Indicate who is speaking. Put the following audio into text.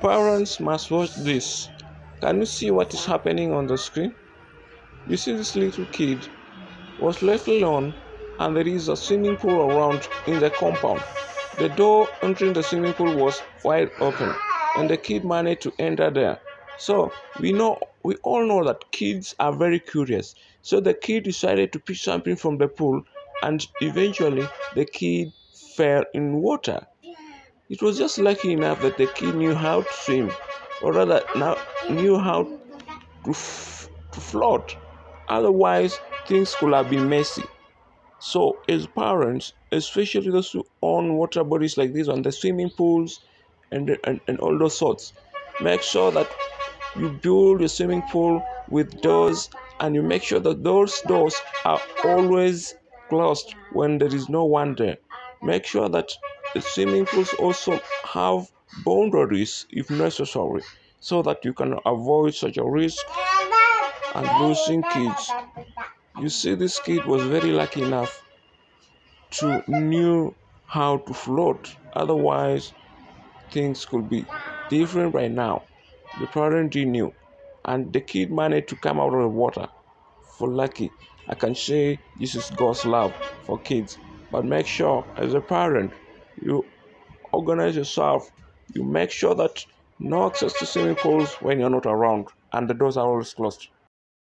Speaker 1: Parents must watch this. Can you see what is happening on the screen? You see this little kid was left alone and there is a swimming pool around in the compound. The door entering the swimming pool was wide open and the kid managed to enter there. So we know we all know that kids are very curious. So the kid decided to pick something from the pool and eventually the kid fell in water. It was just lucky enough that the kid knew how to swim, or rather, now knew how to, f- to float. Otherwise, things could have been messy. So, as parents, especially those who own water bodies like this on the swimming pools and, and, and all those sorts, make sure that you build your swimming pool with doors and you make sure that those doors are always closed when there is no one there. Make sure that swimming pools also have boundaries if necessary so that you can avoid such a risk and losing kids. You see, this kid was very lucky enough to knew how to float. Otherwise, things could be different right now. The parent knew, and the kid managed to come out of the water. For lucky, I can say this is God's love for kids. But make sure, as a parent, you organize yourself. You make sure that no access to swimming pools when you're not around, and the doors are always closed.